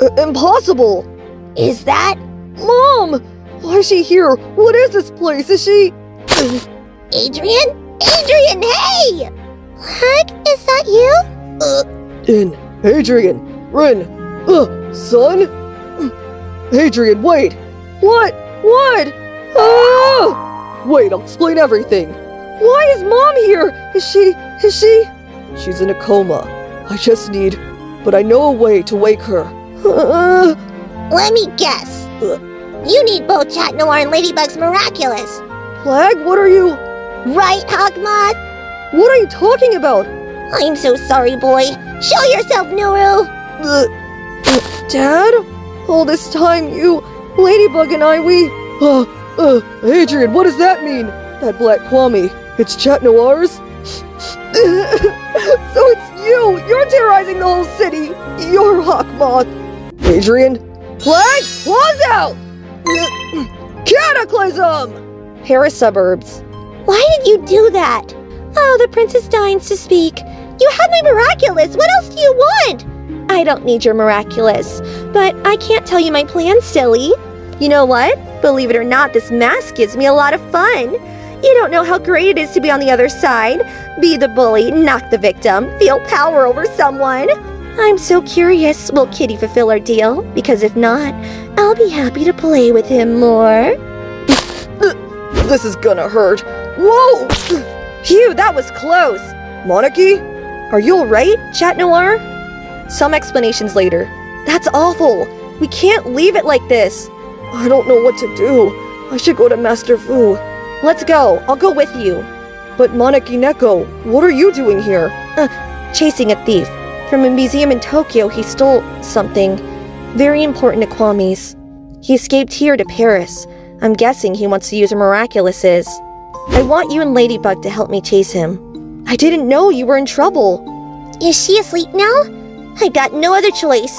I- impossible! Is that? Mom! Why is she here? What is this place? Is she. Adrien? Adrien, hey! Hug, is that you? In. Adrien! Rin! Uh, son? Adrien, wait! What? What? Ah! Wait, I'll explain everything. Why is mom here? Is she. Is she. She's in a coma. I just need. But I know a way to wake her. Let me guess. You need both Chat Noir and Ladybug's Miraculous. Plagg, what are you. Right, Hawkmoth? What are you talking about? I'm so sorry, boy. Show yourself, Nooroo. Uh, Dad? All this time, you, Ladybug and I, we. Uh, uh, Adrien, what does that mean? That black Kwami, it's Chat Noir's? so it's you! You're terrorizing the whole city! You're Hawkmoth! Adrien? Claws out! Cataclysm! Paris suburbs. Why did you do that? Oh, the princess deigns to speak. You have my miraculous. What else do you want? I don't need your miraculous, but I can't tell you my plan, silly. You know what? Believe it or not, this mask gives me a lot of fun. You don't know how great it is to be on the other side. Be the bully, not the victim. Feel power over someone. I'm so curious. Will Kitty fulfill our deal? Because if not, I'll be happy to play with him more. This is gonna hurt. Whoa! Phew, that was close. Monarchy? Are you alright, Chat Noir? Some explanations later. That's awful. We can't leave it like this. I don't know what to do. I should go to Master Fu. Let's go. I'll go with you. But Monarchy Neko, what are you doing here? Uh, chasing a thief. From a museum in Tokyo, he stole something very important to Kwami's. He escaped here to Paris. I'm guessing he wants to use her miraculouses. I want you and Ladybug to help me chase him. I didn't know you were in trouble. Is she asleep now? I got no other choice.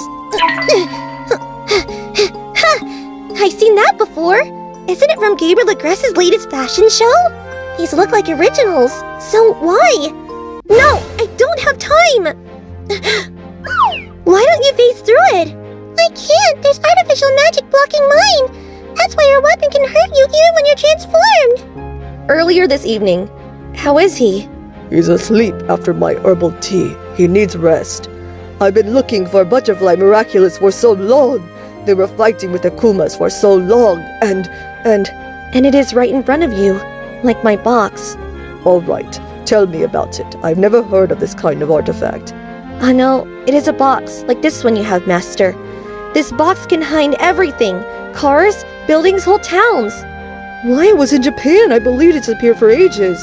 I've seen that before. Isn't it from Gabriel Agreste's latest fashion show? These look like originals. So why? No, I don't have time. Why don't you phase through it? I can't. There's artificial magic blocking mine. That's why your weapon can hurt you even when you're transformed. Earlier this evening, how is he? He's asleep after my herbal tea. He needs rest. I've been looking for Butterfly Miraculous for so long. They were fighting with the Kumas for so long, and, and... And it is right in front of you, like my box. All right, tell me about it. I've never heard of this kind of artifact. I know, it is a box, like this one you have, Master. This box can hide everything cars, buildings, whole towns. Why it was in Japan? I believed it's appeared for ages.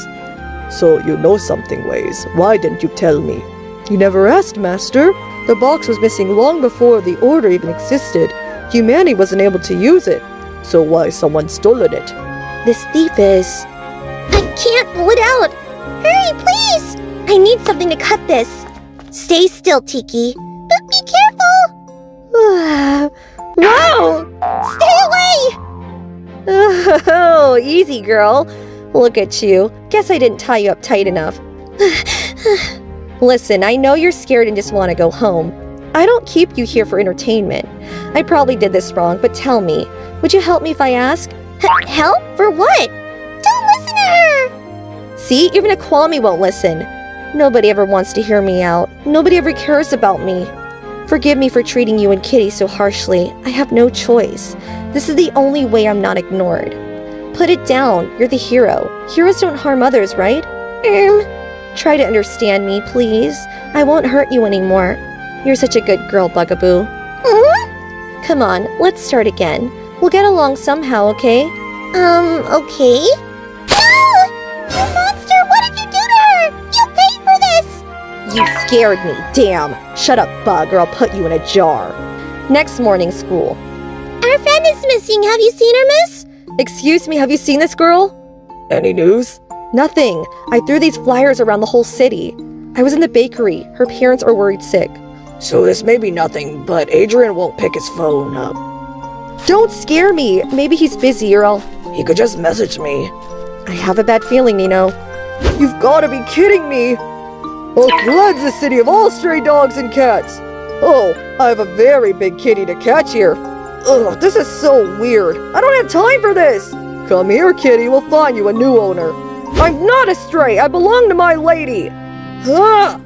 So you know something, Wayzz. Why didn't you tell me? You never asked, Master. The box was missing long before the order even existed. Humanity wasn't able to use it. So why someone stolen it? This thief is. I can't pull it out! Hurry, please! I need something to cut this. Stay still, Tikki. But be careful! Whoa! Stay away! Oh, easy, girl. Look at you. Guess I didn't tie you up tight enough. Listen, I know you're scared and just want to go home. I don't keep you here for entertainment. I probably did this wrong, but tell me, would you help me if I ask? H- help? For what? Don't listen to her! See, even a Kwami won't listen. Nobody ever wants to hear me out. Nobody ever cares about me. Forgive me for treating you and Kitty so harshly. I have no choice. This is the only way I'm not ignored. Put it down. You're the hero. Heroes don't harm others, right? Um, try to understand me, please. I won't hurt you anymore. You're such a good girl, Bugaboo. Mm? Come on, let's start again. We'll get along somehow, okay? Um, okay? You scared me, damn. Shut up, Bug, or I'll put you in a jar. Next morning, school. Our friend is missing. Have you seen her, miss? Excuse me, have you seen this girl? Any news? Nothing. I threw these flyers around the whole city. I was in the bakery. Her parents are worried sick. So this may be nothing, but Adrien won't pick his phone up. Don't scare me. Maybe he's busy or I'll. He could just message me. I have a bad feeling, Nino. You've gotta be kidding me! Oh, Glad's the city of all stray dogs and cats! Oh, I have a very big kitty to catch here. Ugh, this is so weird. I don't have time for this. Come here, kitty. We'll find you a new owner. I'm not a stray. I belong to my lady. Huh?